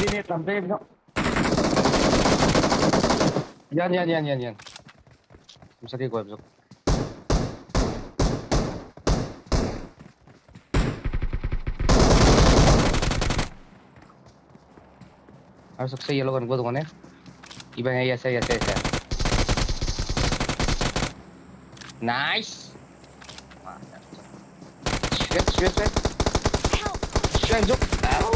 นี่นี่ทำได้พี่น้องยันยันยันยันยัน Bisa di gue besok. Masuk sa yellow kan gue tuh mana? Iba nga ya saya saya saya. Nice. Shit shit shit. Help! Shit,